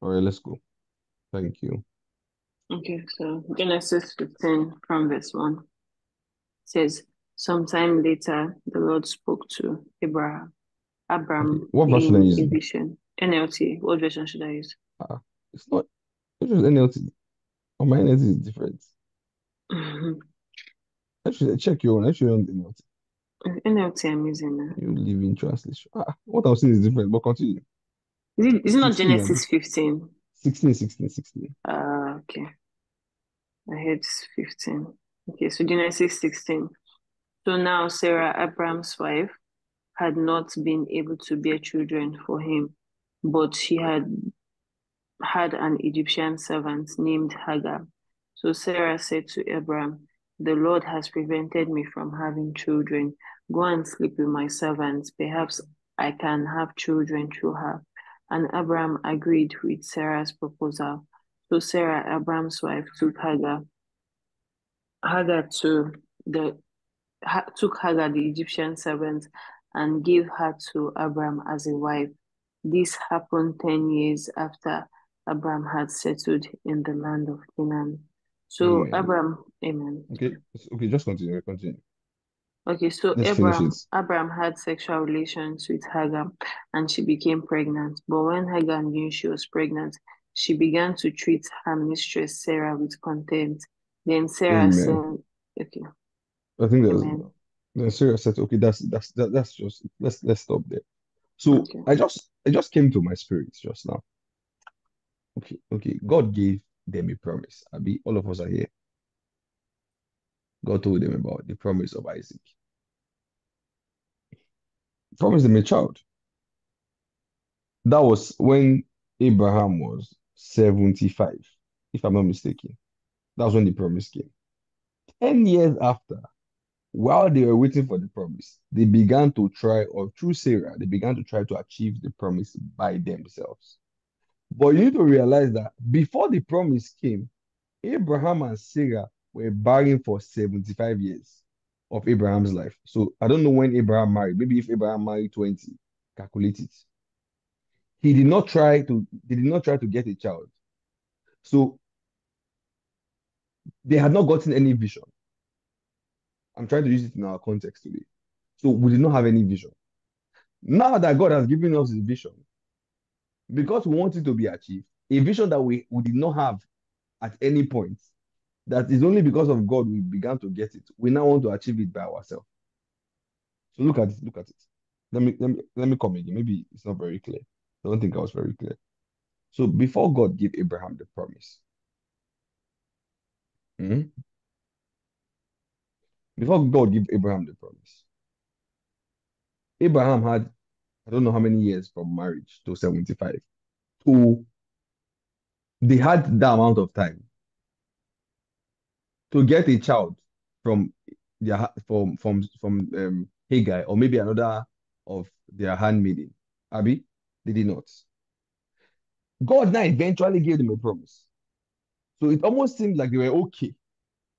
All right, let's go. Thank you. Okay, so Genesis 15 from verse 1 says, Sometime later, the Lord spoke to Abraham. Okay, Abram what version are you in using? vision. NLT, what version should I use? Ah, it's not. Which is NLT? Oh, my NLT is different. Actually, check your own. Actually, on NLT. NLT I'm using now. You live in translation. Ah, what I'm saying is different, but continue. Is it, is it not 16, Genesis 15? 16, 16, 16. Uh, okay. I heard 15. Okay, so Genesis 16. So now Sarah, Abraham's wife, had not been able to bear children for him, but she had had an Egyptian servant named Hagar. So Sarah said to Abraham, The Lord has prevented me from having children. Go and sleep with my servant. Perhaps I can have children through her. And Abraham agreed with Sarah's proposal. So Sarah, Abraham's wife, took Hagar, Hagar to the took Hagar, the Egyptian servant, and gave her to Abraham as a wife. This happened 10 years after Abraham had settled in the land of Canaan. So Amen. Abraham, amen. Okay, okay, just continue, continue. Okay, so Let's Abraham. Abraham had sexual relations with Hagar and she became pregnant. But when Hagar knew she was pregnant, she began to treat her mistress Sarah with contempt. Then Sarah Amen. said, okay, I think that's then Sarah said, okay, that's that's that, that's just let's let's stop there. So Okay. I just I just came to my spirits just now. Okay, okay. God gave them a promise. Abi, all of us are here. God told them about the promise of Isaac. Promised them a child. That was when Abraham was 75, if I'm not mistaken. That was when the promise came. 10 years after, while they were waiting for the promise, they began to try, or through Sarah, they began to try to achieve the promise by themselves. But you need to realize that before the promise came, Abraham and Sarah were for 75 years of Abraham's life. So I don't know when Abraham married. Maybe if Abraham married 20, calculate it. He did not try to, they did not try to get a child. So they had not gotten any vision. I'm trying to use it in our context today. So we did not have any vision. Now that God has given us his vision, because we want it to be achieved, a vision that we, we did not have at any point, that is only because of God we began to get it. We now want to achieve it by ourselves. So look at it, look at it. Let me let me let me come again. Maybe it's not very clear. I don't think I was very clear. So before God gave Abraham the promise, hmm, before God gave Abraham the promise, Abraham had I don't know how many years from marriage to 75. To they had that amount of time to get a child from their from from from um Hagar or maybe another of their handmaiden. Abby, they did not. God now eventually gave them a promise. So it almost seemed like they were okay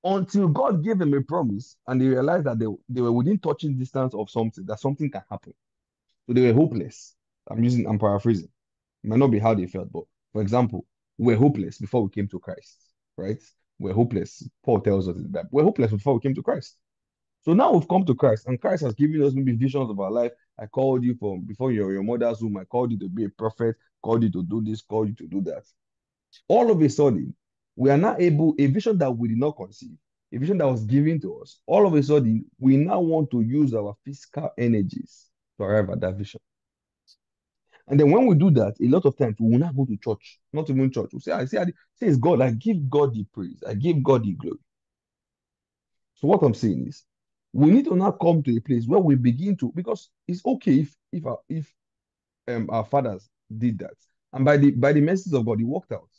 until God gave them a promise and they realized that they, they were within touching distance of something, that something can happen. So they were hopeless. I'm using, I'm paraphrasing. It might not be how they felt, but for example, we're hopeless before we came to Christ, right? We're hopeless. Paul tells us Bible. We're hopeless before we came to Christ. So now we've come to Christ, and Christ has given us maybe visions of our life. I called you from before your, your mother's womb. I called you to be a prophet, called you to do this, called you to do that. All of a sudden, we are now able, a vision that we did not conceive, a vision that was given to us, all of a sudden, we now want to use our physical energies to arrive at that vision. And then when we do that, a lot of times we will not go to church, not even church. We say, I say, I say it's God. I give God the praise. I give God the glory. So what I'm saying is, we need to now come to a place where we begin to, because it's okay if if our, if um our fathers did that, and by the by the mercies of God, it worked out.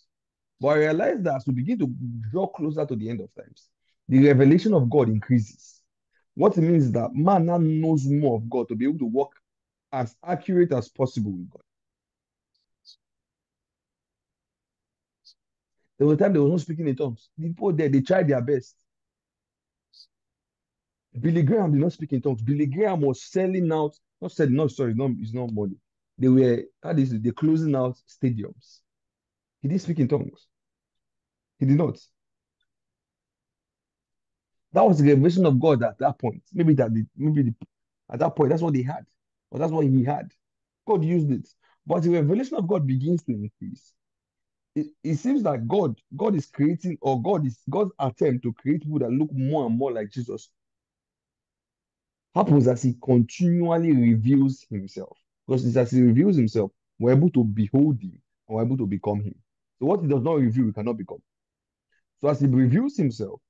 But I realize that as we begin to draw closer to the end of times, the revelation of God increases. What it means is that man now knows more of God to be able to work as accurate as possible with God. There was a time they were not speaking in tongues. People there, they tried their best. Billy Graham did not speak in tongues. Billy Graham was selling out, not selling, no, sorry, no, it's not money. They were, how this they're closing out stadiums. He didn't speak in tongues. He did not. That was the revelation of God at that point. Maybe that the, maybe the, at that point that's what they had, or that's what he had. God used it, but the revelation of God begins to increase. It, it seems that God God is creating, or God is God's attempt to create people that look more and more like Jesus happens as he continually reveals himself. Because it's as he reveals himself, we're able to behold him and we're able to become him. So what he does not reveal, we cannot become. So as he reveals himself,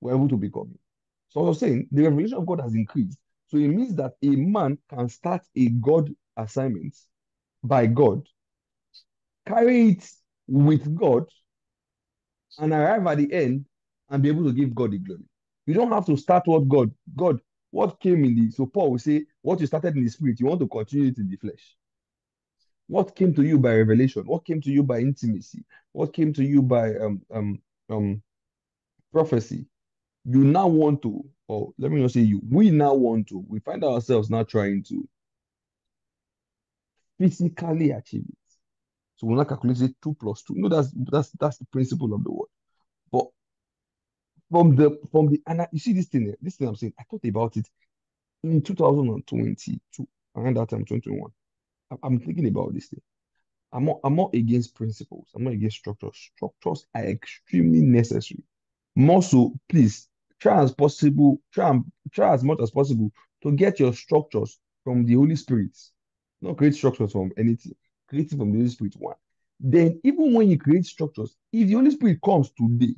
we're able to become him. So I was saying the revelation of God has increased. So it means that a man can start a God assignment by God, carry it with God, and arrive at the end and be able to give God the glory. You don't have to start what God, God, what came in the, so Paul will say, what you started in the spirit, you want to continue it in the flesh. What came to you by revelation? What came to you by intimacy? What came to you by um um um prophecy? You now want to, or let me not say you, we now want to, we find ourselves now trying to physically achieve it. So we're not calculating two plus two. No, that's that's that's the principle of the word. But from the from the and I, you see this thing, this thing I'm saying, I thought about it in 2022, around that time, 2021. I- I'm thinking about this thing. I'm not, I'm not against principles. I'm not against structures. Structures are extremely necessary. More so, please try as possible, try and try as much as possible to get your structures from the Holy Spirit. Not create structures from anything. Create from the Holy Spirit one. Then, even when you create structures, if the Holy Spirit comes today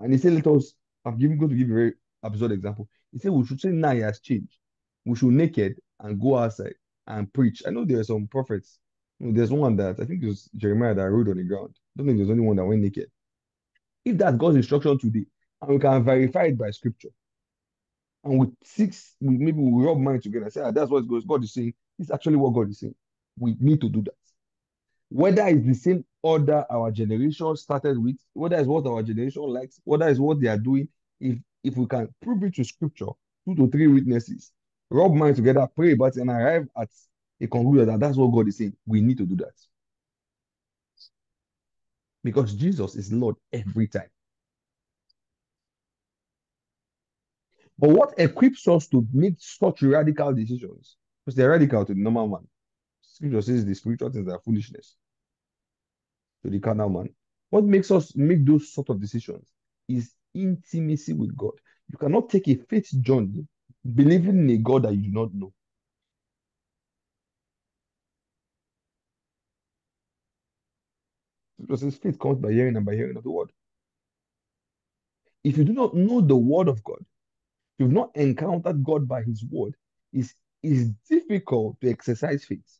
and he say, let us, I'm giving going to give a very absurd example. He said we should say now he has changed. We should naked and go outside and preach. I know there are some prophets. There's one that I think it was Jeremiah that rode on the ground. I don't think there's only one that went naked. If that's God's instruction today, and we can verify it by scripture, and with six, we, maybe we rub mind together say, ah, that's what God is saying. It's actually what God is saying. We need to do that. Whether it's the same order our generation started with, whether it's what our generation likes, whether it's what they are doing, if if we can prove it to scripture, two to three witnesses, rub mind together, pray about it, and arrive at a conclusion that that's what God is saying, we need to do that. Because Jesus is Lord every time. But what equips us to make such radical decisions? Because they're radical to the normal man. Scripture says the spiritual things are foolishness to the carnal man. What makes us make those sort of decisions is intimacy with God. You cannot take a faith journey believing in a God that you do not know. Because his faith comes by hearing and by hearing of the word. If you do not know the word of God, you've not encountered God by his word, it's, it's difficult to exercise faith.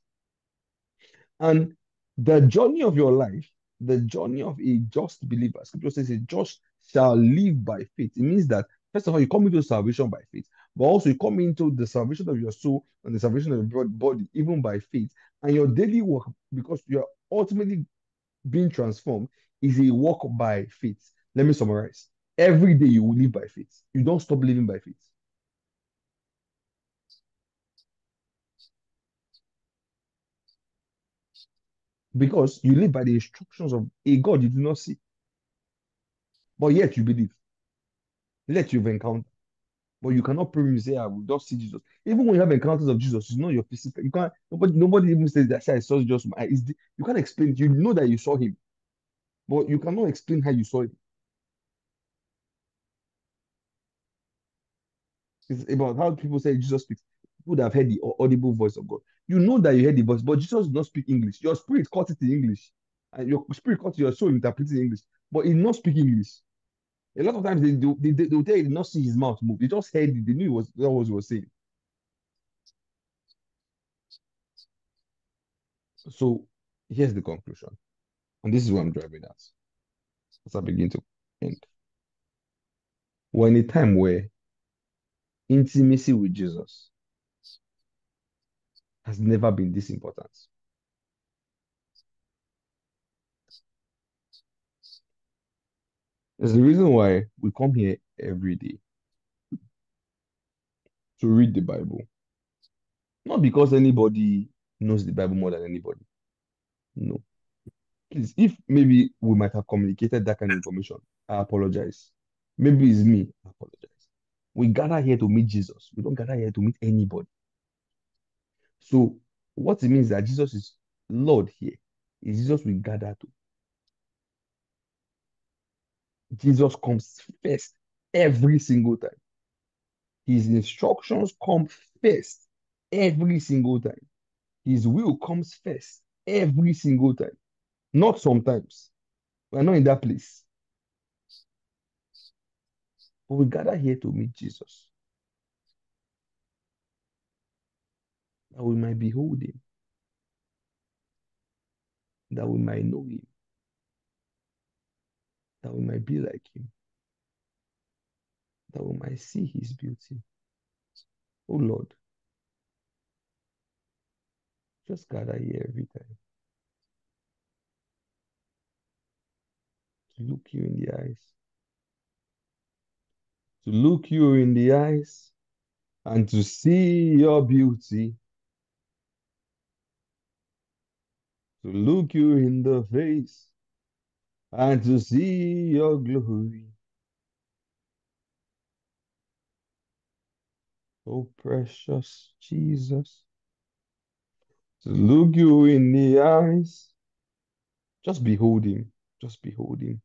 And the journey of your life, the journey of a just believer, scripture says a just shall live by faith. It means that, first of all, you come into salvation by faith, but also you come into the salvation of your soul and the salvation of your body, even by faith. And your daily work, because you're ultimately being transformed, is a walk by faith. Let me summarize. Every day you will live by faith. You don't stop living by faith. Because you live by the instructions of a God you do not see. But yet you believe. Yet you've encountered. But you cannot prove you say, I will just see Jesus. Even when you have encounters of Jesus, you know your physical. You can't nobody nobody even says that I saw eyes. You can't explain it. You know that you saw him, but you cannot explain how you saw him. It's about how people say Jesus speaks. People that have heard the audible voice of God. You know that you heard the voice, but Jesus does not speak English. Your spirit caught it in English, and your spirit caught your soul interpreting English, but he not speak English. A lot of times they do they, they, they you did not see his mouth move. They just heard it. They knew it was that was what he was saying. So here's the conclusion, and this is what I'm driving at as I begin to end. We're in a time where intimacy with Jesus has never been this important. There's the reason why we come here every day to read the Bible. Not because anybody knows the Bible more than anybody. No. Please, if maybe we might have communicated that kind of information, I apologize. Maybe it's me, I apologize. We gather here to meet Jesus. We don't gather here to meet anybody. So what it means that Jesus is Lord here is Jesus we gather to. Jesus comes first every single time. His instructions come first every single time. His will comes first every single time. Not sometimes. We're not in that place. But we gather here to meet Jesus. That we might behold him. That we might know him. That we might be like him. That we might see his beauty. Oh Lord, just gather here every time to look you in the eyes. To look you in the eyes and to see your beauty. To look you in the face and to see your glory. Oh, precious Jesus. To look you in the eyes. Just behold him. Just behold him.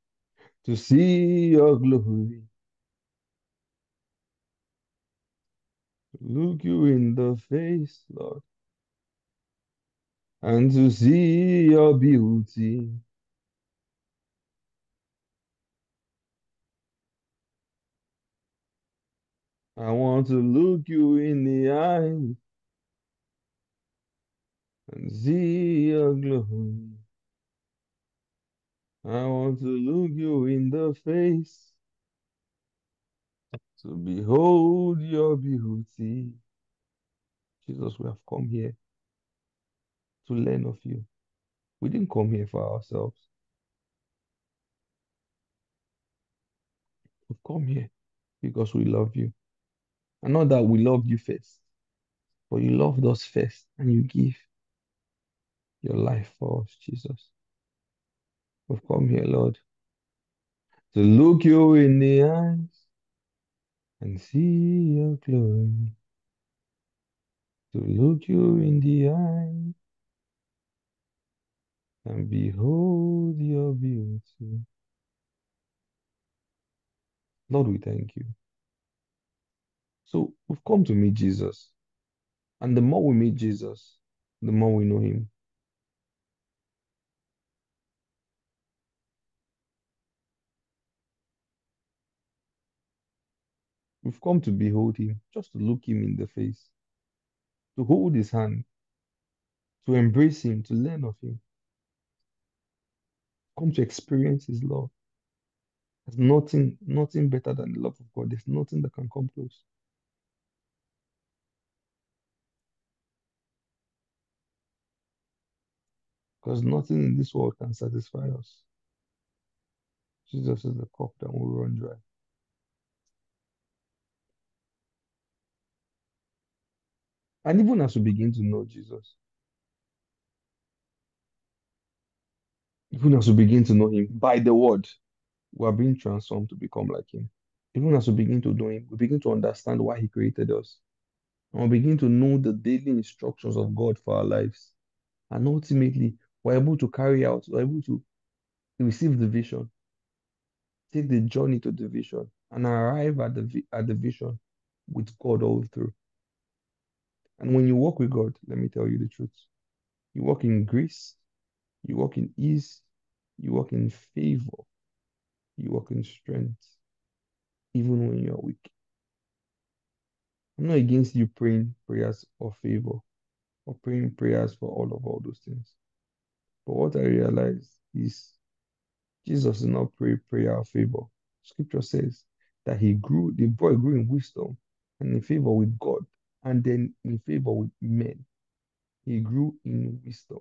To see your glory. Look you in the face, Lord. And to see your beauty. I want to look you in the eyes and see your glory. I want to look you in the face to behold your beauty. Jesus, we have come here to learn of you. We didn't come here for ourselves. We've come here because we love you. And not that we loved you first, but you loved us first and you give your life for us, Jesus. We've come here, Lord, to look you in the eyes and see your glory. To look you in the eye and behold your beauty. Lord, we thank you. So we've come to meet Jesus. And the more we meet Jesus, the more we know him. We've come to behold him, just to look him in the face, to hold his hand, to embrace him, to learn of him. Come to experience his love. There's nothing, nothing better than the love of God. There's nothing that can come close. Because nothing in this world can satisfy us. Jesus is the cup that will run dry. And even as we begin to know Jesus, even as we begin to know him by the word, we are being transformed to become like him. Even as we begin to know him, we begin to understand why he created us. And we begin to know the daily instructions of God for our lives. And ultimately, we're able to carry out, we're able to receive the vision, take the journey to the vision, and arrive at the at the vision with God all through. And when you walk with God, let me tell you the truth. You walk in grace, you walk in ease, you walk in favor, you walk in strength, even when you're weak. I'm not against you praying prayers of favor or praying prayers for all of all those things. But what I realize is Jesus did not pray prayer of favor. Scripture says that he grew, the boy grew in wisdom and in favor with God, and then in favor with men. He grew in wisdom.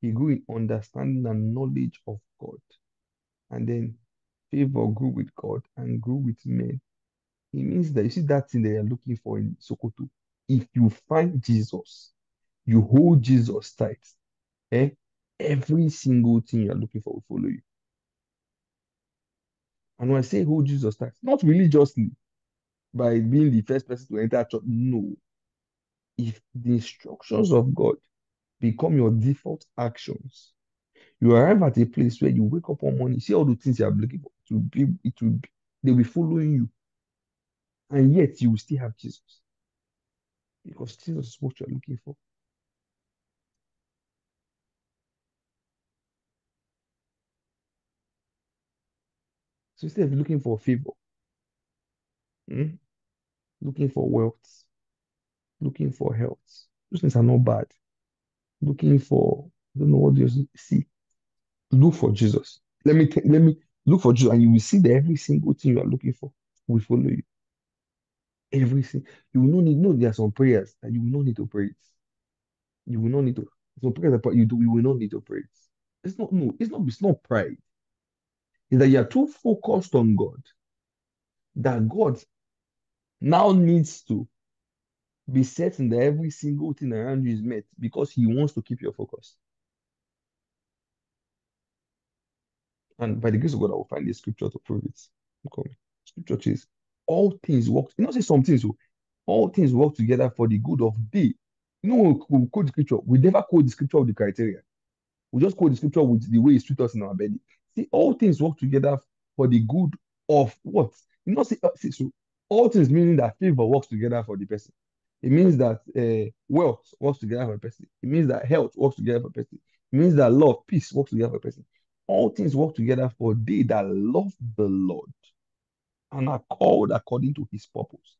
He grew in understanding and knowledge of God. And then favor grew with God and grew with men. It means that you see that thing that you're looking for in Sokoto. If you find Jesus, you hold Jesus tight, eh? every single thing you are looking for will follow you. And when I say hold Jesus tight, not religiously by being the first person to enter church. No. If the instructions of God become your default actions, you arrive at a place where you wake up one morning, see all the things you are looking for. It will be, it will be, they'll be following you. And yet you will still have Jesus. Because Jesus is what you're looking for. So instead of looking for favor, hmm, looking for wealth, looking for health, those things are not bad. Looking for, I don't know what you see. Look for Jesus. Let me let me look for Jesus, and you will see that every single thing you are looking for will follow you. Everything. You will not need, no, there are some prayers that you will not need to pray it. You will not need to. Some prayers that you do, you will not need to pray it. It's not, no, it's not, it's not pride. It's that you are too focused on God that God now needs to be certain that every single thing around you is met because He wants to keep your focus. And by the grace of God, I will find the scripture to prove it. Okay. Scripture says, all things work. You know, say some things, so all things work together for the good of thee. You know, we quote the scripture, we never quote the scripture of the criteria. We just quote the scripture with the way it's treat us in our belly. See, all things work together for the good of what? You know, see, uh, see so all things meaning that favor works together for the person. It means that uh, wealth works together for a person. It means that health works together for a person. It means that love, peace works together for a person. All things work together for they that love the Lord and are called according to his purpose.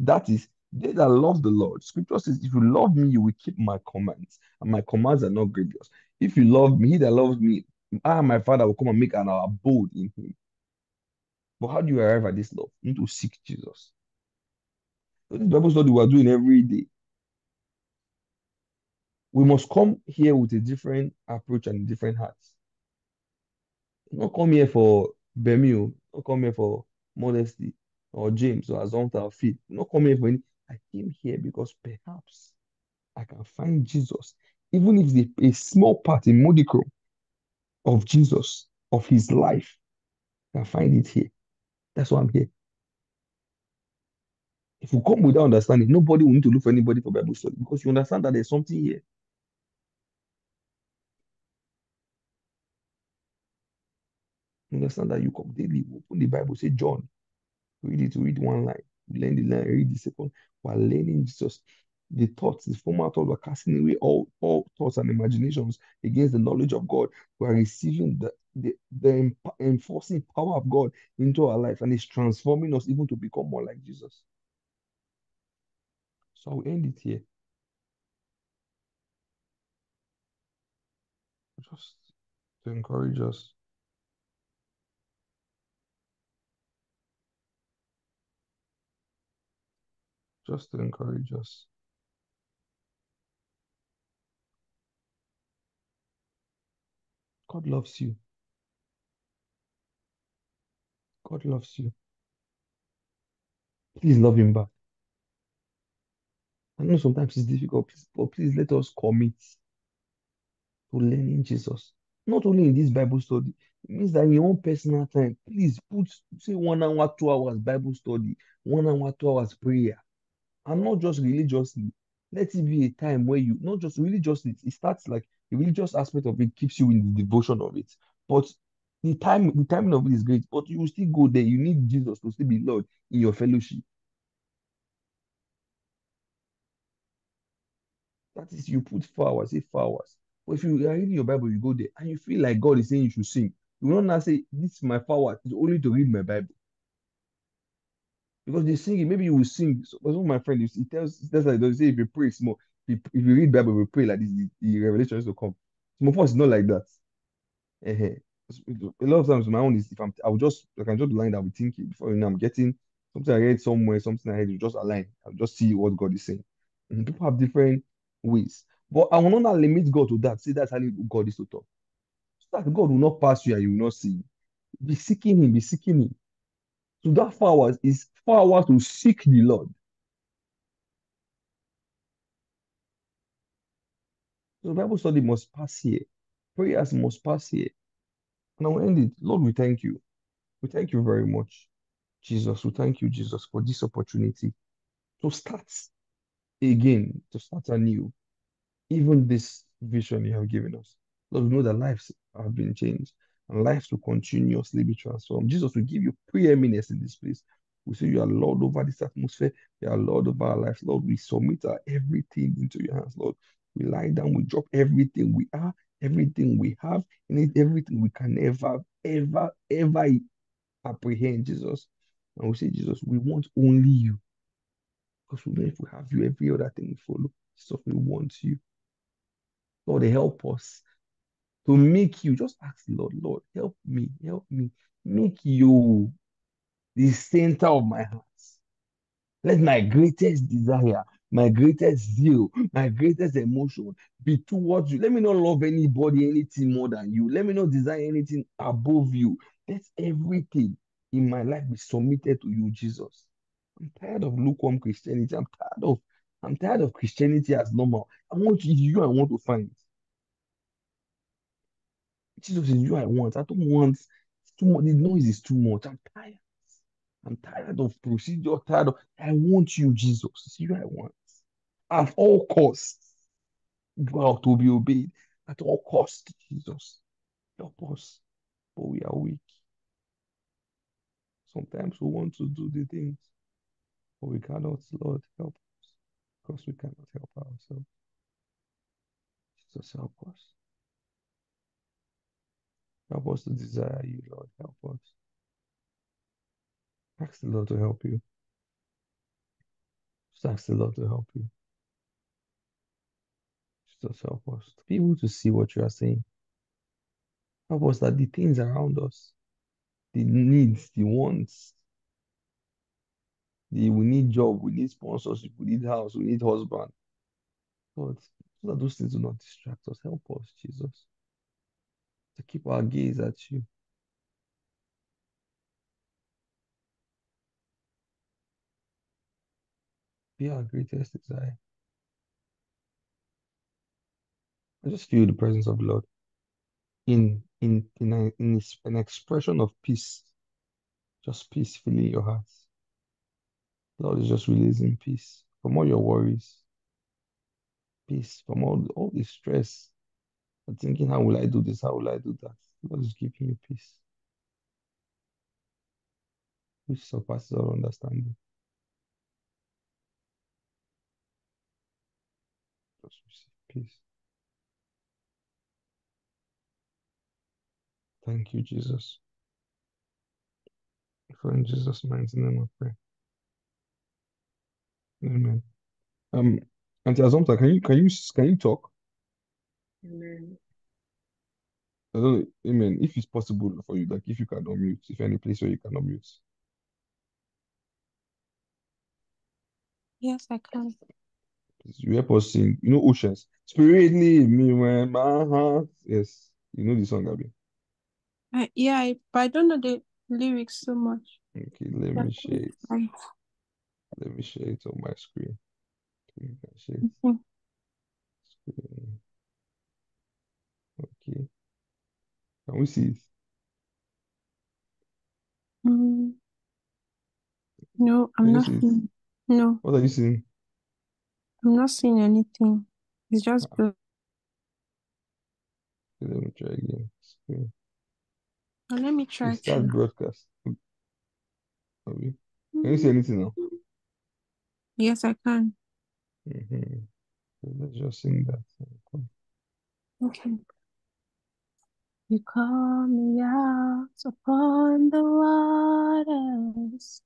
That is, they that love the Lord. Scripture says, if you love me, you will keep my commands, and my commands are not grievous. If you love me, he that loves me, I and my Father will come and make an abode in him. But how do you arrive at this love? You need to seek Jesus. This Bible study we are doing every day. We must come here with a different approach and different hearts. Not come here for Bemio, not come here for modesty or James or Azonta or Fit. Not come here for any. I came here because perhaps I can find Jesus, even if it's a, a small part, a modicum of Jesus, of his life. I can find it here. That's why I'm here. If you come without understanding, nobody will need to look for anybody for Bible study because you understand that there's something here. You understand that you come daily, open the Bible, say John, read it, read one line, learn the line, read the second, while learning Jesus. The thoughts, the former thoughts were casting away all, all thoughts and imaginations against the knowledge of God. We are receiving the, the, the enforcing power of God into our life, and it's transforming us even to become more like Jesus. So I'll end it here. Just to encourage us. Just to encourage us. God loves you. God loves you. Please love him back. I know sometimes it's difficult, but please let us commit to learning Jesus. Not only in this Bible study, it means that in your own personal time, please put, say, one hour, two hours Bible study, one hour, two hours prayer. And not just religiously. Let it be a time where you, not just religiously, it starts like the religious aspect of it keeps you in the devotion of it. But the time, the timing of it is great, but you still go there. You need Jesus to still be Lord in your fellowship. That is, you put four hours, four hours. But if you are reading your Bible, you go there and you feel like God is saying you should sing. You will not say, This is my hours, it's only to read my Bible. Because they sing it, maybe you will sing. So, one of my friends, he tells, he tells like, say, if you pray small, if, if you read Bible, we pray like this, the, the revelation is to come. Some us is not like that. Uh-huh. A lot of times, my own is if I'm, I will just, I can just line that with thinking before you know, I'm getting something I read somewhere, something I you just align. I'll just see what God is saying. And people have different ways. But I will not limit God to that. See, that's how God is to talk. So that God will not pass you and you will not see. Be seeking Him, be seeking Him. So that hours is hours to seek the Lord. So Bible study must pass here. Prayers must pass here. And I'll end it. Lord, we thank you. We thank you very much, Jesus. We thank you, Jesus, for this opportunity to start again, to start anew. Even this vision you have given us. Lord, we know that lives have been changed and lives will continuously be transformed. Jesus will give you preeminence in this place. We say you are Lord over this atmosphere. You are Lord over our lives. Lord, we submit our everything into your hands, Lord. We lie down, we drop everything we are, everything we have, and everything we can ever, ever, ever apprehend, Jesus. And we say, Jesus, we want only you. Because we know if we have you, every other thing we follow. So we want you. Lord, help us to make you. Just ask Lord, Lord, help me, help me. Make you the center of my heart. Let my greatest desire, my greatest zeal, my greatest emotion be towards you. Let me not love anybody, anything more than you. Let me not desire anything above you. Let everything in my life be submitted to you, Jesus. I'm tired of lukewarm Christianity. I'm tired of I'm tired of Christianity as normal. I want you, I want to find. Jesus is you I want. I don't want too much. The noise is too much. I'm tired. I'm tired of procedure, tired of I want you, Jesus. It's you I want. At all costs. You are to be obeyed. At all costs, Jesus. Help us. But we are weak. Sometimes we want to do the things, we cannot, Lord, help us. Because we cannot help ourselves. Jesus, help us. Help us to desire you, Lord. Help us. Ask the Lord to help you. Just ask the Lord to help you. Just help us to be able to see what you are saying. Help us that the things around us, the needs, the wants, we need job, we need sponsorship, we need house, we need husband. Lord, so that those things do not distract us. Help us, Jesus, to keep our gaze at you. Be our greatest desire. I just feel the presence of the Lord in in in, a, in an expression of peace, just peace filling your heart. Lord is just releasing peace from all your worries, peace from all all the stress, and thinking, how will I do this? How will I do that? Lord is giving you peace, which surpasses all understanding. Peace. Thank you, Jesus. For in Jesus' mighty name I pray. Amen. Um, Auntie Azomta, can you can you can you talk? Amen. I don't know, amen. If it's possible for you, like if you can unmute, if any place where you can unmute. Yes, I can. Please, you help us sing. You know Oceans. Spirit lead me when my heart. Yes, you know the song, Abby. I, yeah, I, but I don't know the lyrics so much. Okay, let But me share it. I- Let me share it on my screen. Okay, you can share it. Mhm. Screen. Okay. Can we see it? Mm, no, I'm not seeing. No, What are you seeing? I'm not seeing anything. It's just Ah, let me try again. Screen. Let me try start broadcast. Okay. Can you see anything now? Yes, I can. Mm-hmm. Let's just sing that. Okay. You call me out upon the waters,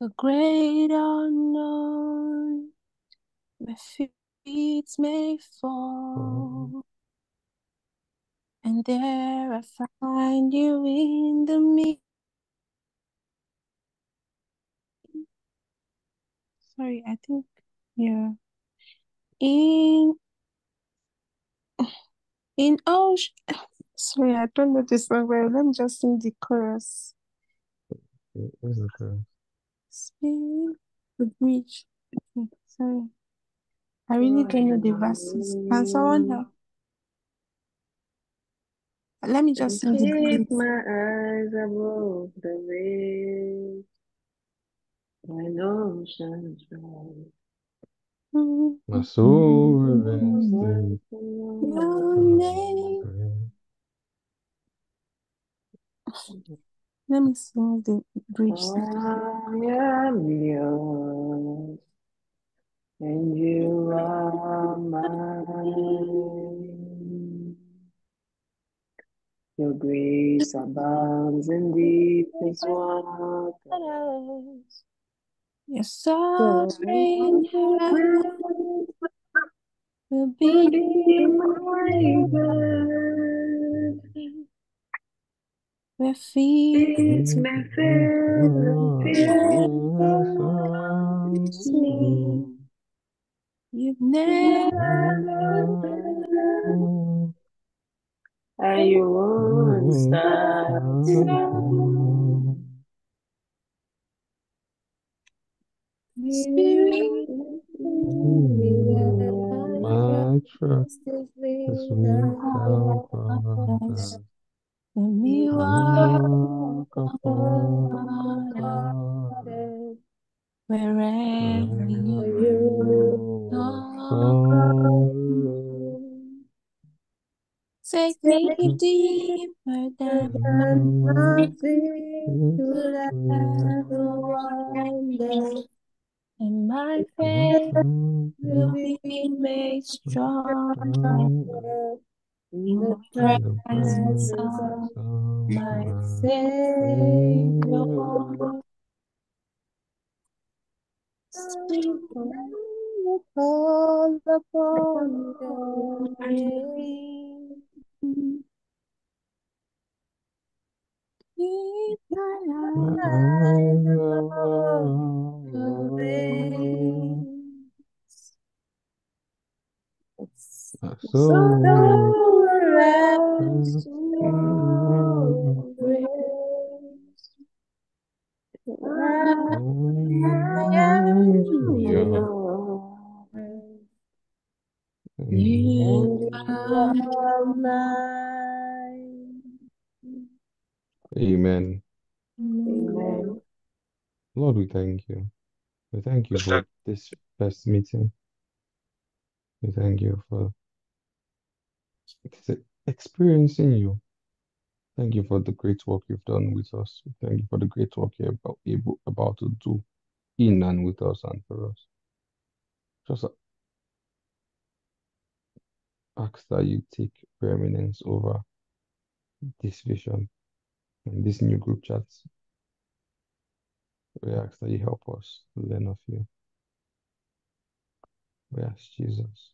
the great unknown. My feet may fall, and there I find you in the me. Sorry, I think yeah. In in oh, ocean. Sorry, I don't know this song well. Let me just sing the chorus. okay, where's the chorus? Speak the bridge. Okay, sorry. I really don't know the verses. Can someone help? Let me just sing the Keep beat. my eyes above the waves when oceans rise. My mm-hmm. soul mm-hmm. rested mm-hmm. Your name. Let me sing the bridge. I am yours, and you are mine. Your grace abounds in deepest waters. Your sovereign hand will be Be my God. where feet It's my favorite me. You've never And you won't stop. Spirit My trust is without and you are Walk upon water, wherever you go. take me deeper than and my faith will be made strong in the presence of my Savior. Call upon your name. Keep my eyes above the are So soul rest is in your grace. I am yours. You are you are mine. Amen. Amen. Lord, we thank you. We thank you for this first meeting. We thank you for experiencing you. Thank you for the great work you've done with us. Thank you for the great work you're about, able, about to do in and with us and for us. Just uh, ask that you take preeminence over this vision and this new group chats. We ask that you help us to learn of you. We ask Jesus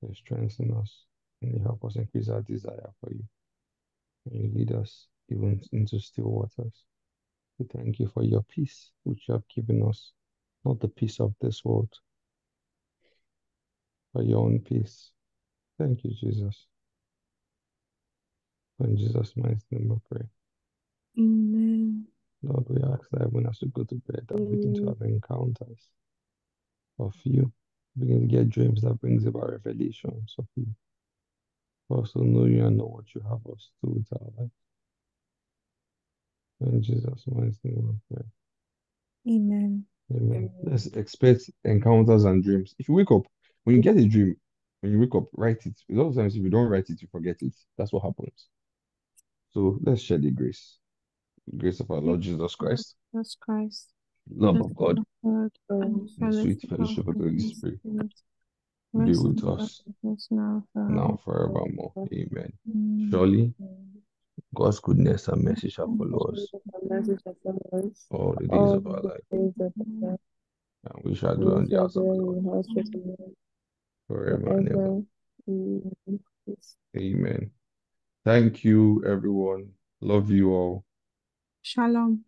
to strengthen us and you help us increase our desire for you. And you lead us even into still waters. We thank you for your peace which you have given us, not the peace of this world, but your own peace. Thank you, Jesus. In Jesus' mighty name we pray. Amen. Lord, we ask that when as we go to bed, that we begin to have mm-hmm. encounters of you, We begin to get dreams that brings about revelations of you. Us know you and know what you have us to with our life. In Jesus' mighty name we pray. Amen. Amen. Let's expect encounters and dreams. If you wake up, when you get a dream, when you wake up, write it. A lot of times, if you don't write it, you forget it. That's what happens. So let's share the grace. The grace of our Lord Jesus Christ, Jesus Christ, love of God, Lord, and and the sweet fellowship fellowship of the Holy Spirit Spirit, be with us abide with us now now forevermore. Amen. Amen. Surely God's goodness and mercy shall follow us Mercy shall follow us all the days of our life, days of our life. and we shall dwell in We the house of the Lord in the house of the Lord forever and ever. Amen. Amen. Thank you, everyone. Love you all. Shalom.